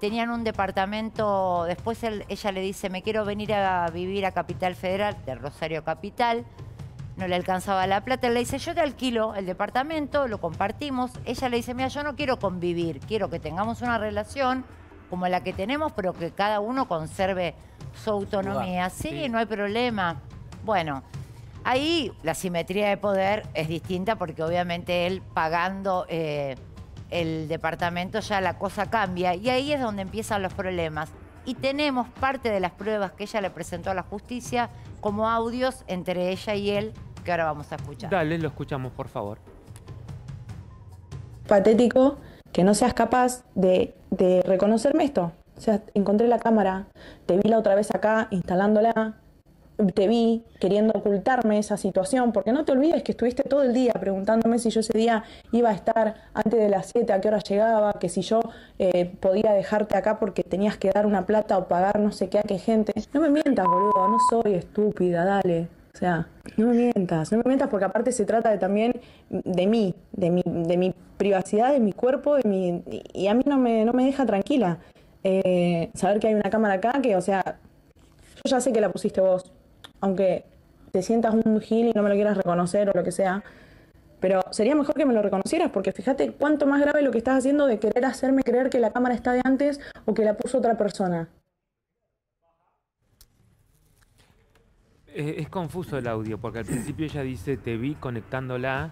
tenían un departamento, después él- ella le dice, me quiero venir a vivir a Capital Federal, de Rosario Capital, no le alcanzaba la plata, él le dice, yo te alquilo el departamento, lo compartimos, ella le dice, mira, yo no quiero convivir, quiero que tengamos una relación como la que tenemos, pero que cada uno conserve su autonomía. Sí, no hay problema. Bueno, ahí la simetría de poder es distinta porque obviamente él pagando eh, el departamento ya la cosa cambia y ahí es donde empiezan los problemas. Y tenemos parte de las pruebas que ella le presentó a la justicia como audios entre ella y él que ahora vamos a escuchar. Dale, lo escuchamos, por favor. patético que no seas capaz de, de reconocerme esto. O sea, encontré la cámara, te vi la otra vez acá instalándola, te vi queriendo ocultarme esa situación, porque no te olvides que estuviste todo el día preguntándome si yo ese día iba a estar antes de las 7, a qué hora llegaba, que si yo eh, podía dejarte acá porque tenías que dar una plata o pagar no sé qué a qué gente. No me mientas, boludo, no soy estúpida, dale. O sea, no me mientas, no me mientas porque aparte se trata de, también de mí, de mi, de mi privacidad, de mi cuerpo, de mi, y a mí no me, no me deja tranquila. Eh, saber que hay una cámara acá que, o sea, yo ya sé que la pusiste vos, aunque te sientas un gil y no me lo quieras reconocer o lo que sea, pero sería mejor que me lo reconocieras porque fíjate cuánto más grave lo que estás haciendo de querer hacerme creer que la cámara está de antes o que la puso otra persona. Es confuso el audio, porque al principio ella dice, te vi conectándola,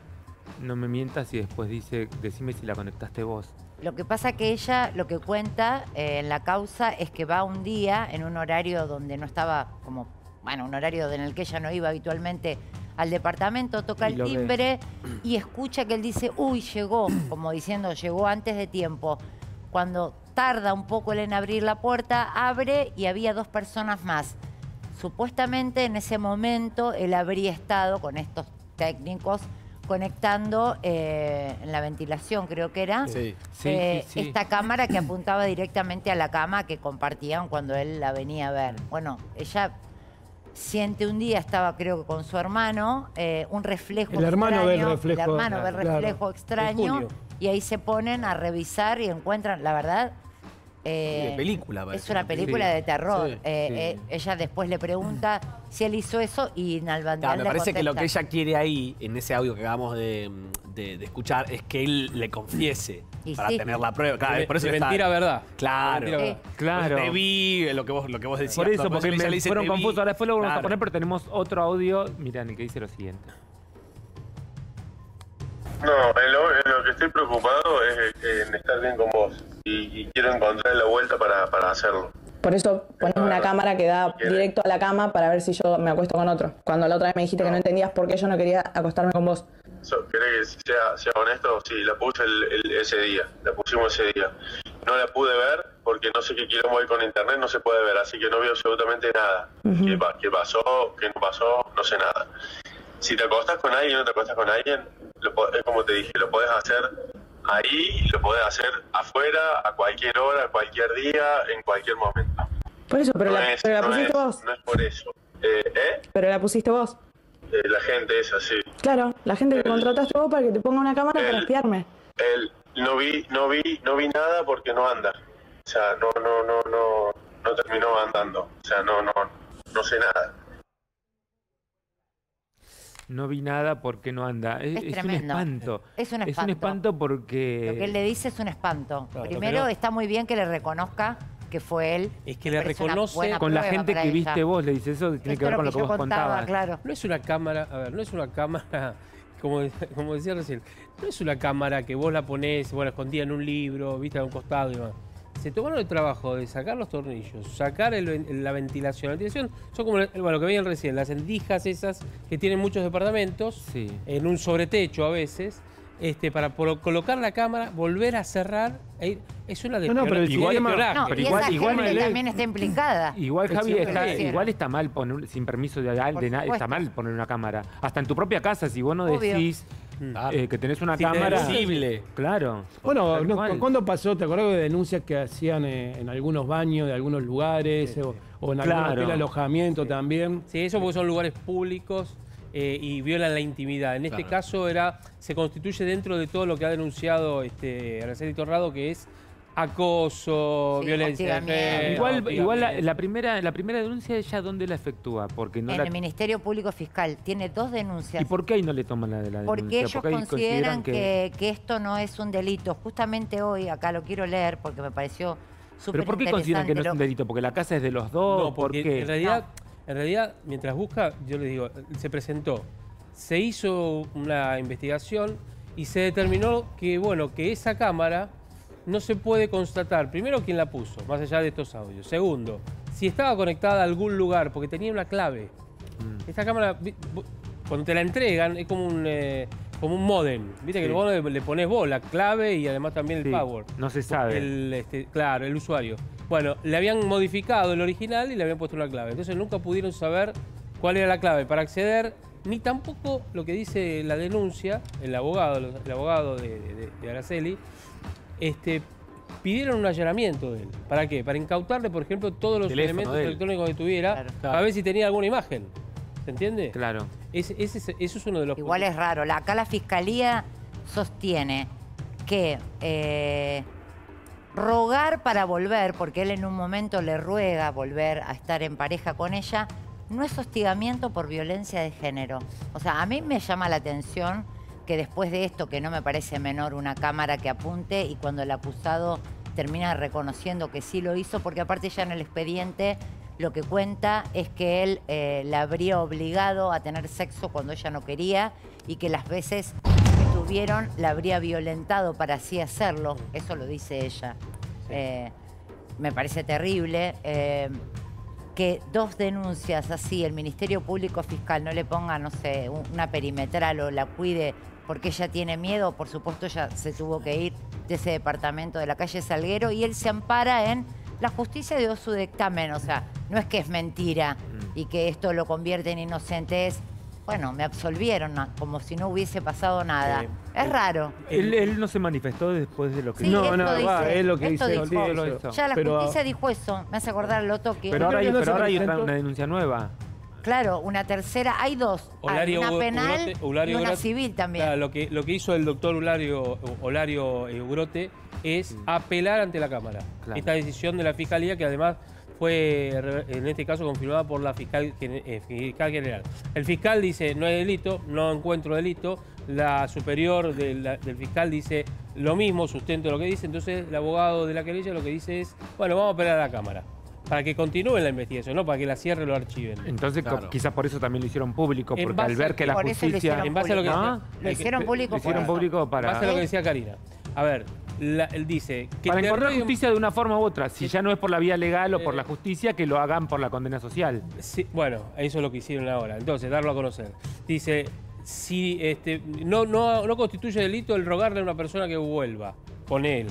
no me mientas, y después dice, decime si la conectaste vos. Lo que pasa que ella lo que cuenta eh, en la causa es que va un día en un horario donde no estaba como, bueno, un horario en el que ella no iba habitualmente al departamento, toca Y el timbre y escucha que él dice, uy, llegó, como diciendo, llegó antes de tiempo. Cuando tarda un poco él en abrir la puerta, abre y había dos personas más. Supuestamente en ese momento él habría estado con estos técnicos conectando eh, en la ventilación, creo que era, Sí. Sí, eh, sí, sí. esta cámara que apuntaba directamente a la cama que compartían cuando él la venía a ver. Bueno, ella siente un día, estaba creo que con su hermano, eh, un reflejo El hermano ve el reflejo, El hermano ve el claro. reflejo extraño y ahí se ponen a revisar y encuentran, la verdad... eh, de película, parece. es una película Sí, de terror. sí, Eh, sí. eh, ella después le pregunta si él hizo eso y Nalbandián Claro, me le parece que lo que ella quiere ahí, en ese audio que acabamos de, de- de escuchar, es que él le confiese Y para sí. tener la prueba. Claro, De- por eso de le está- mentira verdad. Claro. Mentira verdad. Claro. Pues te vi, lo que vos, lo que vos decías. Por eso, Por porque me le dice, fueron confusos. Ahora después lo vamos a poner, pero tenemos otro audio. Miren, que dice lo siguiente. No, en lo, en lo que estoy preocupado es eh, en estar bien con vos y, y quiero encontrar la vuelta para, para hacerlo. Por eso pones una cámara que da directo a la cama para ver si yo me acuesto con otro. Cuando la otra vez me dijiste que no entendías por qué yo no quería acostarme con vos. So, ¿Querés que sea, sea honesto? Sí, la puse el- el- ese día, la pusimos ese día. No la pude ver porque no sé qué quiero mover con internet, no se puede ver, así que no veo absolutamente nada. ¿Qué, pa- qué pasó? ¿Qué no pasó? No sé nada. Si te acostás con alguien o no te acostás con alguien, lo es como te dije, lo podés hacer ahí, lo podés hacer afuera, a cualquier hora, a cualquier día, en cualquier momento. Por eso, pero no, la, es, pero la no, pusiste es, vos. no es por eso. Eh, ¿eh? Pero la pusiste vos. Eh, la gente es así. Claro, la gente que contrataste vos para que te ponga una cámara para El- espiarme. Él no vi, no vi, no vi nada porque no anda. O sea, no, no, no, no, no terminó andando. O sea, no, no, no sé nada. No vi nada porque no anda. Es, Es es un espanto. Es un Es un espanto. espanto porque... Lo que él le dice es un espanto. Claro, Primero, está muy bien que le reconozca que fue él. Es que le reconoce Con la gente que ella. viste vos, le dice eso, tiene Esto que ver con lo que vos contaba, contabas. claro. No es una cámara, a ver, no es una cámara, como, como decía recién, no es una cámara que vos la ponés, bueno, escondida en un libro, viste, a un costado y demás. Se tomaron el trabajo de sacar los tornillos, sacar el la ventilación. La ventilación son como bueno, lo que veían recién, las endijas esas que tienen muchos departamentos, Sí. en un sobretecho a veces, este, para colocar la cámara, volver a cerrar. e ir- es una de No, no, pero el igual sistema- espionaje. No, Pero y igual- esa igual gente me- también está implicada. Igual, Javi, está, sí. igual está mal poner, sin permiso de, de nadie, supuesto. está mal poner una cámara. Hasta en tu propia casa, si vos no Obvio. decís. Eh, que tenés una Si cámara... visible. Claro. Bueno, no. ¿cuándo pasó? ¿Te acuerdas de denuncias que hacían eh, en algunos baños de algunos lugares o, o en algún Claro. hotel alojamiento también? Sí, eso porque son lugares públicos eh, y violan la intimidad. En este caso era se constituye dentro de todo lo que ha denunciado este Araceli Torrado, que es acoso, Sí, violencia Igual, igual la, primera, la primera denuncia ella dónde la efectúa, porque no en la, el Ministerio Público Fiscal. Tiene dos denuncias. ¿Y por qué ahí no le toman la de la Porque denuncia? ellos Porque ahí consideran que... que esto no es un delito. Justamente hoy, acá lo quiero leer porque me pareció súper ¿Pero por qué consideran que no es un delito? Porque la casa es de los dos, No, ¿por porque qué? en realidad, en realidad, mientras busca, yo les digo, se presentó, se hizo una investigación y se determinó que, bueno, que esa cámara no se puede constatar, primero, quién la puso, más allá de estos audios. Segundo, si estaba conectada a algún lugar, porque tenía una clave. Mm. Esta cámara, cuando te la entregan, es como un, eh, como un modem. Viste Sí. que vos le, pones vos la clave y además también el Sí, password. no se sabe. El, este, claro, el usuario. Bueno, le habían modificado el original y le habían puesto una clave. Entonces nunca pudieron saber cuál era la clave para acceder, ni tampoco lo que dice la denuncia, el abogado, el abogado de, de- de Araceli, este, pidieron un allanamiento de él. ¿Para qué? Para incautarle, por ejemplo, todos los Teléfono elementos electrónicos que tuviera, Claro. para ver si tenía alguna imagen. ¿Se entiende? Claro. Es- eso es uno de los Igual es raro. La- acá la fiscalía sostiene que eh, rogar para volver, porque él en un momento le ruega volver a estar en pareja con ella, no es hostigamiento por violencia de género. O sea, a mí me llama la atención que después de esto, que no me parece menor una cámara que apunte y cuando el acusado termina reconociendo que sí lo hizo, porque aparte ya en el expediente lo que cuenta es que él eh, la habría obligado a tener sexo cuando ella no quería y que las veces que tuvieron la habría violentado para así hacerlo. Eso lo dice ella. Eh, me parece terrible. eh, que dos denuncias así, el Ministerio Público Fiscal no le ponga, no sé, un- una perimetral o la cuide porque ella tiene miedo, por supuesto ella se tuvo que ir de ese departamento de la calle Salguero y él se ampara en la justicia dio su dictamen, o sea, no es que es mentira y que esto lo convierte en inocente, es, bueno, me absolvieron, como si no hubiese pasado nada. Eh, es raro. Él, él no se manifestó después de lo que Sí, No, no, dice, va, es lo que esto dice. dijo. lo hizo. Ya la Pero- justicia dijo eso, me hace acordar al otro que... Pero ahora hay, pero se ahora hay una denuncia nueva. Claro, una tercera, hay dos, Olario una penal Ugrote- Olario y una Ugrote- civil también. Claro, lo, que, lo que hizo el doctor Olario, Olario eh, Ugrote es apelar ante la Cámara. Claro. Esta decisión de la Fiscalía que además fue, en este caso, confirmada por la fiscal, eh, fiscal general. El fiscal dice, no hay delito, no encuentro delito. La superior de la- del fiscal dice lo mismo, sustento lo que dice. Entonces, el abogado de la querella lo que dice es, bueno, vamos a apelar a la Cámara. Para que continúe la investigación, no para que la cierre y lo archiven. Entonces Claro. quizás por eso también lo hicieron público, En porque al ver que la justicia... En base a lo que. ¿No? Lo hicieron público Lo hicieron público para... Base a lo que decía Karina. A ver, la- él dice que Para encontrar justicia de una forma u otra. Si ya no es por la vía legal o por Eh, la justicia, que lo hagan por la condena social. Sí, bueno, eso es lo que hicieron ahora. Entonces, darlo a conocer. Dice, si este, no, no, no constituye delito el rogarle a una persona que vuelva con él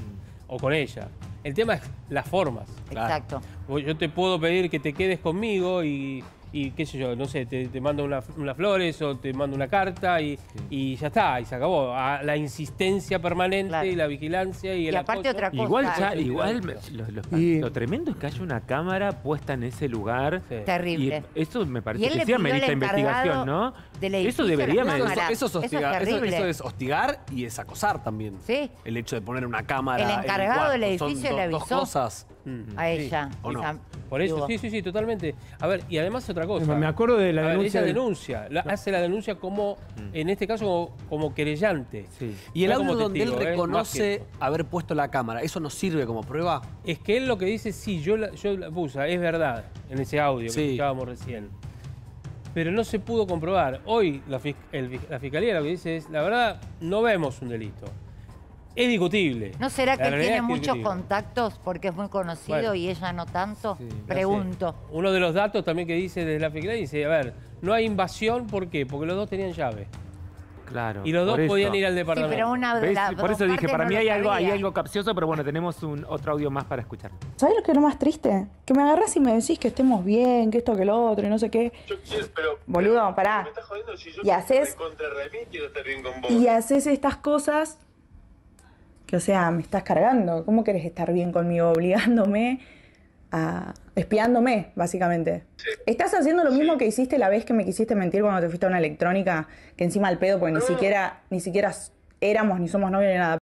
o con ella. El tema es las formas. Exacto. Yo te puedo pedir que te quedes conmigo y, y qué sé yo, no sé, te, te mando una- unas flores o te mando una carta y, y ya está, y se acabó. A la insistencia permanente Claro. y la vigilancia y el Y aparte acoso. otra cosa. Igual, ya, igual lo, lo- Y- lo tremendo es que haya una cámara puesta en ese lugar. Sí. Terrible. Y eso me parece que sí amerita investigación, ¿no? del Eso debería la. Eso, eso es Eso es hostigar, eso- terrible. eso es hostigar y es acosar también. Sí. El hecho de poner una cámara. El en encargado del son edificio do- le Dos avisó. cosas. Mm. A Sí. ella. ¿O no? Esa- Por eso, digo, sí, sí, sí, totalmente. A ver, y además otra cosa. Me acuerdo de la A ver, denuncia ella del- denuncia, la- hace la denuncia como, en este caso, como, como querellante. Sí. Y el No audio donde testigo, él ¿eh? Reconoce haber puesto la cámara, ¿eso nos sirve como prueba? Es que él lo que dice, sí, yo la, yo la puse, es verdad, en ese audio Sí. que escuchábamos recién. Pero no se pudo comprobar. Hoy la, fis- el- la fiscalía lo que dice es, la verdad, no vemos un delito. Es discutible. ¿No será La que tiene es muchos discutible. contactos porque es muy conocido Bueno. y ella no tanto? Sí, no sé. Pregunto. Uno de los datos también que dice desde la fiscalía dice, a ver, no hay invasión, ¿por qué? Porque los dos tenían llave. Claro. Y los dos podían ir al Sí, departamento. pero una las Por eso dije, para no mí lo hay algo, hay algo capcioso, pero bueno, tenemos un otro audio más para escuchar. ¿Sabes lo que es lo más triste? Que me agarras y me decís que estemos bien, que esto, que lo otro y no sé qué. Yo quiero, pero. Boludo, pero, pará. ¿Me estás jodiendo? Si yo Y haces- Contra Remy, quiero estar bien con vos. Y haces estas cosas que, o sea, me estás cargando. ¿Cómo querés estar bien conmigo? Obligándome a... espiándome, básicamente. Estás haciendo lo mismo que hiciste la vez que me quisiste mentir cuando te fuiste a una electrónica, que encima al pedo, porque ni siquiera, ni siquiera éramos ni somos novios ni nada.